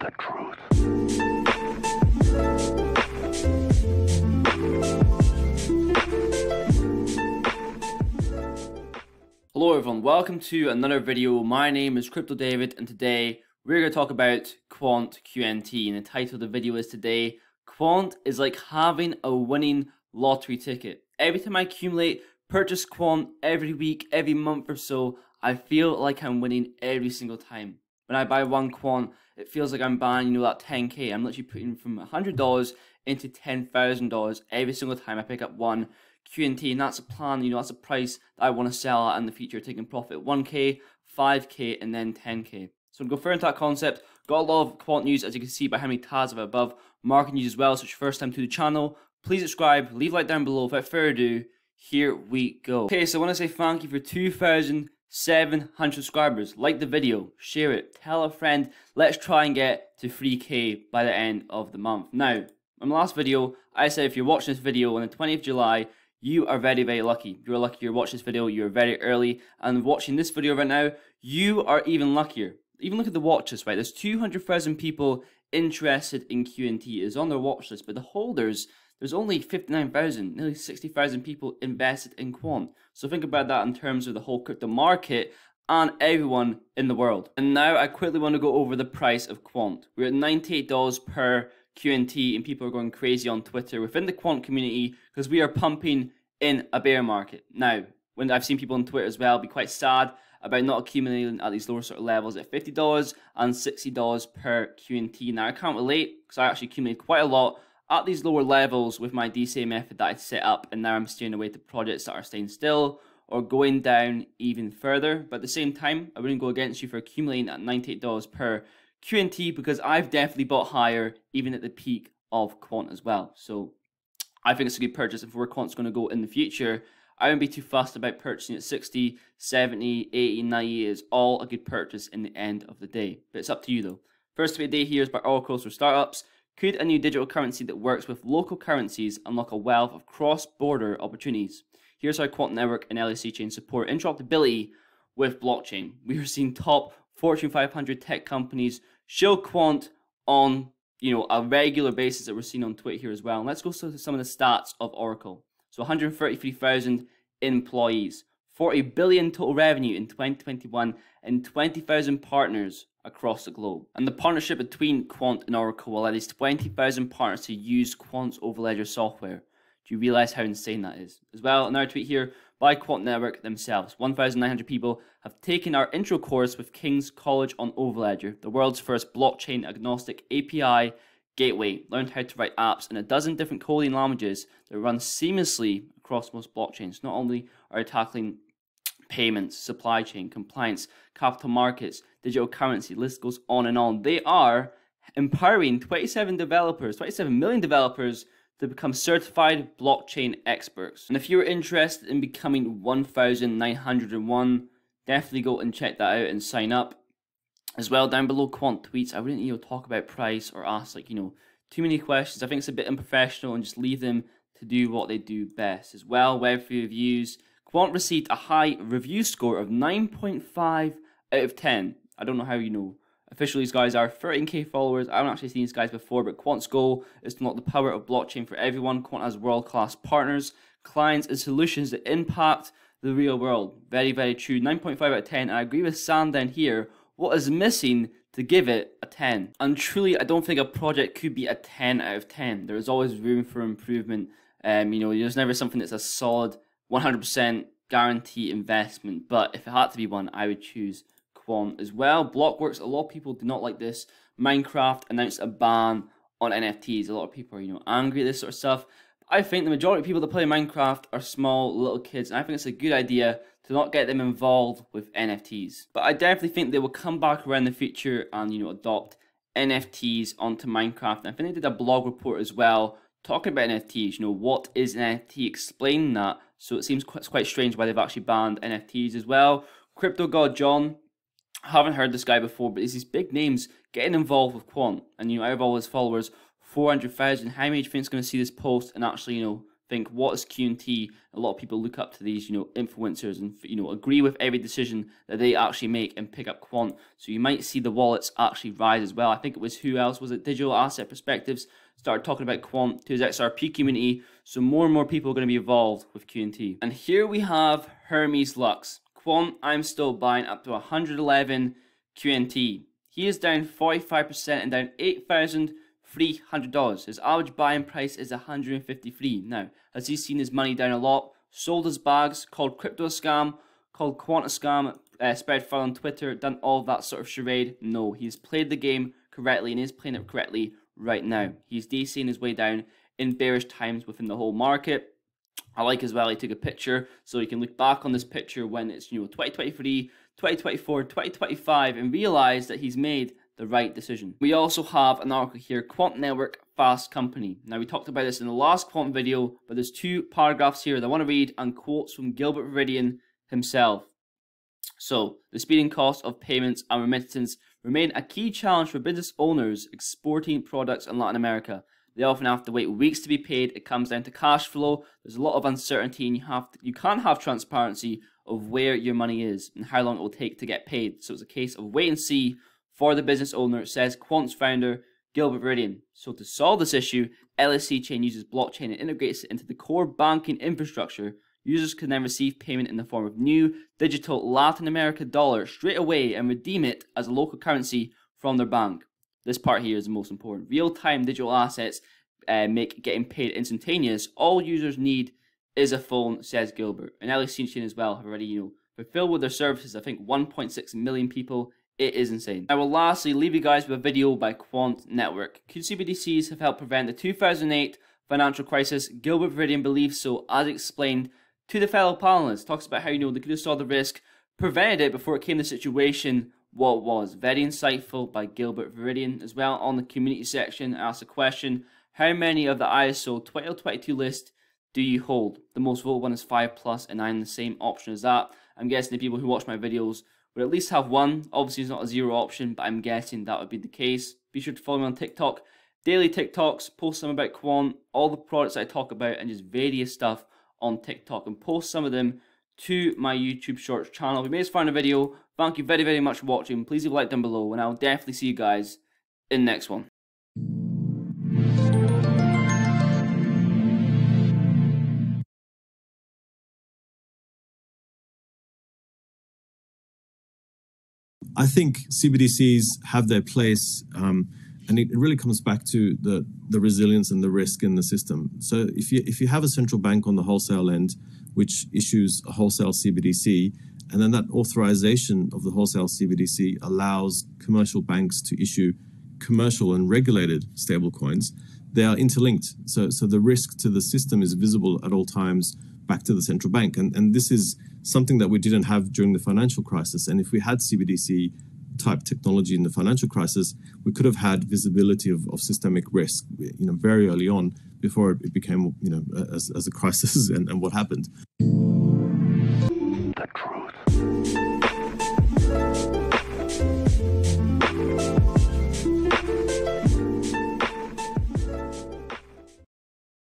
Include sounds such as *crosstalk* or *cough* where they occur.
the truth. Hello everyone, welcome to another video. My name is Crypto David and today we're going to talk about Quant QNT and the title of the video is today Quant is like having a winning lottery ticket. Every time I accumulate purchase Quant every week, every month or so, I feel like I'm winning every single time. When I buy one Quant, it feels like I'm buying, you know, that 10k. I'm literally putting from $100 into $10,000 every single time I pick up one QNT, and that's a plan, you know, that's a price that I want to sell at in the future, taking profit 1k, 5k, and then 10k. So go further into that concept, got a lot of quant news as you can see by how many tabs I have above, market news as well. So it's your first time to the channel, please subscribe, leave a like down below. Without further ado, here we go. Okay, so I want to say thank you for 2,700 subscribers. Like the video, share it, tell a friend. Let's try and get to 3k by the end of the month. Now, in the last video, I said if you're watching this video on the 20th of July, you are very, very lucky. You're lucky you're watching this video, you're very early, and watching this video right now, you are even luckier. Even look at the watches, right? There's 200,000 people interested in QNT is on their watch list, but the holders, there's only 59,000, nearly 60,000 people invested in Quant. So think about that in terms of the whole crypto market and everyone in the world. And now I quickly want to go over the price of Quant. We're at $98 per QNT and people are going crazy on Twitter within the quant community because we are pumping in a bear market. Now, when I've seen people on Twitter as well be quite sad about not accumulating at these lower sort of levels at $50 and $60 per QNT. Now, I can't relate because I actually accumulated quite a lot at these lower levels with my DCA method that I set up, and now I'm steering away to projects that are staying still or going down even further. But at the same time, I wouldn't go against you for accumulating at $98 per QNT because I've definitely bought higher even at the peak of Quant as well. So I think it's a good purchase. If where Quant's going to go in the future, I wouldn't be too fussed about purchasing at 60, 70, 80, 90 is all a good purchase in the end of the day. But it's up to you though. First of the day here is by Oracle for startups. Could a new digital currency that works with local currencies unlock a wealth of cross-border opportunities? Here's how Quant Network and LSC Chain support interoperability with blockchain. *laughs* We are seeing top Fortune 500 tech companies show Quant on you know a regular basis that we're seeing on Twitter here as well. And let's go to some of the stats of Oracle. So 133,000 employees, 40 billion total revenue in 2021, and 20,000 partners across the globe. And the partnership between Quant and Oracle will allow these 20,000 partners to use Quant's Overledger software. Do you realize how insane that is? As well, another tweet here by Quant Network themselves. 1,900 people have taken our intro course with King's College on Overledger, the world's first blockchain agnostic API gateway. Learned how to write apps in a dozen different coding languages that run seamlessly across most blockchains. Not only are tackling payments, supply chain, compliance, capital markets, digital currency, list goes on and on. They are empowering 27 developers, 27 million developers to become certified blockchain experts. And if you're interested in becoming 1901, definitely go and check that out and sign up. As well, down below quant tweets, I wouldn't you know talk about price or ask like you know too many questions. I think it's a bit unprofessional and just leave them to do what they do best. As well, web reviews. Quant received a high review score of 9.5 out of 10. I don't know how you know Officially, these guys are 13k followers. I haven't actually seen these guys before, but Quant's goal is to unlock the power of blockchain for everyone. Quant has world class partners, clients, and solutions that impact the real world. Very, very true. 9.5 out of 10. And I agree with Sam down here. What is missing to give it a 10? And truly, I don't think a project could be a 10 out of 10. There is always room for improvement. Um, you know, there's never something that's a solid 100% guarantee investment. But if it had to be one, I would choose Quant as well. Blockworks, a lot of people do not like this. Minecraft announced a ban on NFTs. A lot of people are, you know, angry at this sort of stuff. I think the majority of people that play Minecraft are small little kids, and I think it's a good idea to not get them involved with NFTs. But I definitely think they will come back around the future and, you know, adopt NFTs onto Minecraft. And I think they did a blog report as well talking about NFTs. You know, what is an NFT? Explain that. So it seems quite, quite strange why they've actually banned NFTs as well. Crypto God John haven't heard this guy before, but there's these big names getting involved with Quant. And, you know, out of all his followers, 400,000. How many do you think is going to see this post and actually, you know, think what is QNT? A lot of people look up to these, you know, influencers and you know agree with every decision that they actually make and pick up Quant. So you might see the wallets actually rise as well. I think it was who else was it? Digital Asset Perspectives started talking about Quant to his XRP community. So more and more people are going to be involved with QNT. And here we have Hermes Lux. Quant, I'm still buying up to 111 QNT. He is down 45% and down 8,000 $300. His average buying price is 153. Now, has he seen his money down a lot? Sold his bags, called crypto scam, called quant scam, uh, spread far on Twitter, done all that sort of charade? No, he's played the game correctly and is playing it correctly right now. He's DCing his way down in bearish times within the whole market. I like as well he took a picture so you can look back on this picture when it's you know 2023, 2024, 2025 and realize that he's made the right decision. We also have an article here, Quant Network Fast Company. Now we talked about this in the last Quant video, but there's two paragraphs here that I want to read and quotes from Gilbert Verdian himself. So, the speeding cost of payments and remittances remain a key challenge for business owners exporting products in Latin America. They often have to wait weeks to be paid. It comes down to cash flow. There's a lot of uncertainty, and you have to, you can't have transparency of where your money is and how long it will take to get paid. So it's a case of wait and see for the business owner, says Quant's founder Gilbert Verdian. So to solve this issue, LSC Chain uses blockchain and integrates it into the core banking infrastructure. Users can then receive payment in the form of new digital Latin America dollar straight away and redeem it as a local currency from their bank. This part here is the most important. Real-time digital assets uh, make getting paid instantaneous. All users need is a phone, says Gilbert. And LSC Chain as well have already, you know, fulfilled with their services. I think 1.6 million people it is insane. I will lastly leave you guys with a video by Quant Network. Could CBDCs have helped prevent the 2008 financial crisis? Gilbert Verdian believes so, as explained to the fellow panelists. Talks about how, you know, they could have saw the risk, prevented it before it came to the situation what was. Very insightful by Gilbert Verdian. As well, on the community section, asked a question, how many of the ISO 20022 list do you hold? The most voted one is 5 plus, and I'm the same option as that. I'm guessing the people who watch my videos would at least have one. Obviously, it's not a zero option, but I'm guessing that would be the case. Be sure to follow me on TikTok. Daily TikToks, post some about Quant, all the products I talk about, and just various stuff on TikTok, and post some of them to my YouTube Shorts channel. If you made this far in the video, thank you very, very much for watching. Please leave a like down below, and I'll definitely see you guys in the next one. I think CBDCs have their place, um, and it really comes back to the the resilience and the risk in the system. So if you if you have a central bank on the wholesale end, which issues a wholesale CBDC, and then that authorization of the wholesale CBDC allows commercial banks to issue commercial and regulated stablecoins, they are interlinked. So so the risk to the system is visible at all times back to the central bank, and and this is something that we didn't have during the financial crisis. And if we had CBDC type technology in the financial crisis, we could have had visibility of, of systemic risk, you know, very early on before it became, you know, as, as a crisis *laughs* and, and what happened. The truth.